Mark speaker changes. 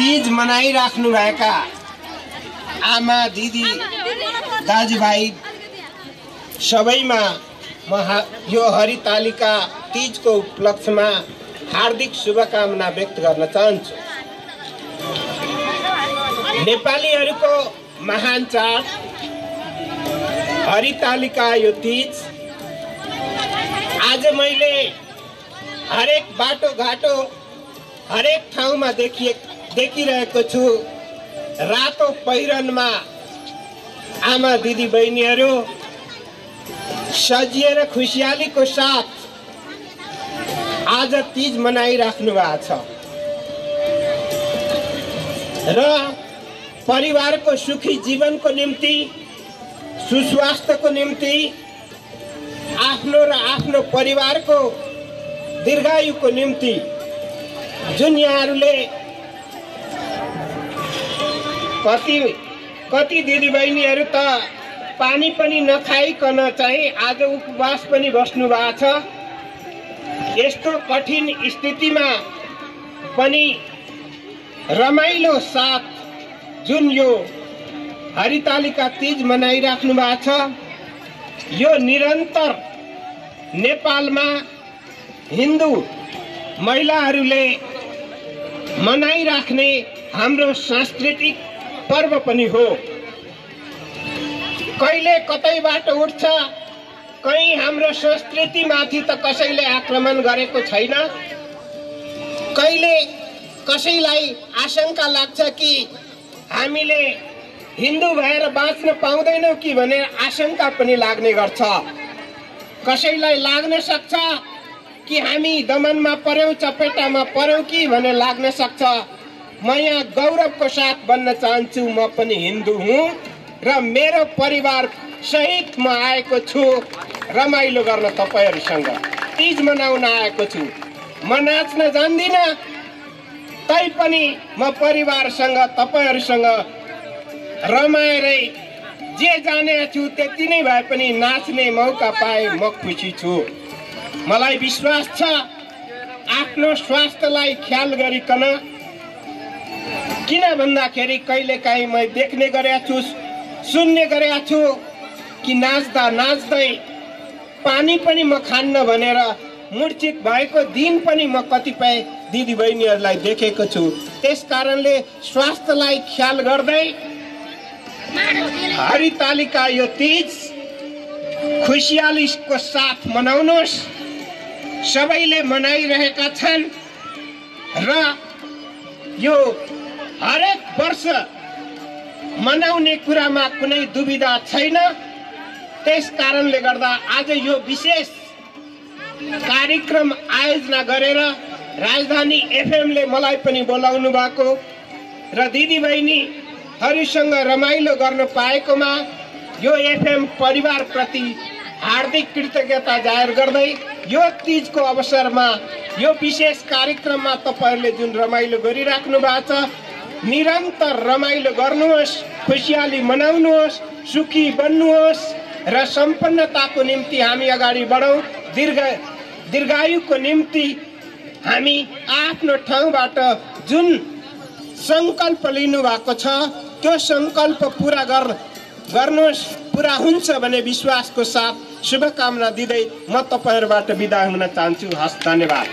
Speaker 1: तिज मनाइराख्नुभएका आमा दिदी दाजुभाइ सबैमा म यो हरितालिका तिजको उपलक्ष्यमा हार्दिक शुभकामना व्यक्त गर्न चाहन्छु। नेपालीहरूको महान चाड हरितालिका यो तिज। आज मैले हरेक बाटोघाटो हरेक ठाउँमा देखिए देखिरहेको छु। रातो पहिरनमा आमा दिदी बहिनीहरू सजिएर खुसियालीको साथ आज तिज मनाइराख्नु भएको छ। र परिवारको सुखी जीवनको निम्ति सुस्वास्थ्यको निम्ति आफ्नो र आफ्नो परिवारको दीर्घायुको निम्ति जुन यहाँहरूले कति कति दिदीबहिनीहरू त पानी पनि नखाइकन चाहिँ आज उपवास पनि बस्नु भएको छ। यस्तो कठिन स्थितिमा पनि रमाइलो साथ जुन यो हरितालिका तिज मनाइराख्नु भएको छ यो निरन्तर नेपालमा हिन्दू महिलाहरूले मनाइराख्ने हाम्रो सांस्कृतिक पर्व पनि हो। कहिले कतैबाट उठ्छ कहीँ हाम्रो संस्कृतिमाथि त कसैले आक्रमण गरेको छैन। कहिले कसैलाई आशंका लाग्छ कि हामीले हिन्दू भएर बाँच्न पाउँदैनौँ कि भनेर आशंका पनि लाग्ने गर्छ। कसैलाई लाग्न सक्छ कि हामी दमनमा पर्यौँ चपेटामा पर्यौँ कि भनेर लाग्न सक्छ। म यहाँ गौरवको साथ भन्न चाहन्छु म पनि हिन्दू हुँ र मेरो परिवार सहित म आएको छु। रमाइलो गर्न तपाईँहरूसँग तिज मनाउन आएको छु। म नाच्न जान्दिनँ तैपनि म परिवारसँग तपाईँहरूसँग रमाएरै जे जाने छु त्यति नै भए पनि नाच्ने मौका पाए म खुसी छु। मलाई विश्वास छ आफ्नो स्वास्थ्यलाई ख्याल गरिकन किन भन्दाखेरि कहिलेकाहीँ म देख्ने गरेका छु सुन्ने गरेका छु कि नाच्दा नाच्दै पानी पनि म खान्न भनेर मूर्छित भएको दिन पनि म कतिपय दिदीबहिनीहरूलाई देखेको छु। त्यस कारणले स्वास्थ्यलाई ख्याल गर्दै हरितालिका यो तिज खुसियालीको साथ मनाउनुहोस्। सबैले मनाइरहेका छन् र यो हरेक वर्ष मनाउने कुरामा कुनै दुविधा छैन। त्यस कारणले गर्दा आज यो विशेष कार्यक्रम आयोजना गरेर राजधानी एफएमले मलाई पनि बोलाउनु भएको र दिदीबहिनीहरूसँग रमाइलो गर्न पाएकोमा यो एफएम परिवारप्रति हार्दिक कृतज्ञता जाहेर गर्दै यो तिजको अवसरमा यो विशेष कार्यक्रममा तपाईँहरूले जुन रमाइलो गरिराख्नु भएको छ निरन्तर रमाइलो गर्नुहोस् खुसियाली मनाउनुहोस् सुखी बन्नुहोस् र सम्पन्नताको निम्ति हामी अगाडि बढौँ। दीर्घ दीर्घायुको निम्ति हामी आफ्नो ठाउँबाट जुन सङ्कल्प लिनुभएको छ त्यो सङ्कल्प पुरा गर गर्नुहोस्। पुरा हुन्छ भन्ने विश्वासको साथ शुभकामना दिँदै म तपाईँहरूबाट बिदा हुन चाहन्छु। हस् धन्यवाद।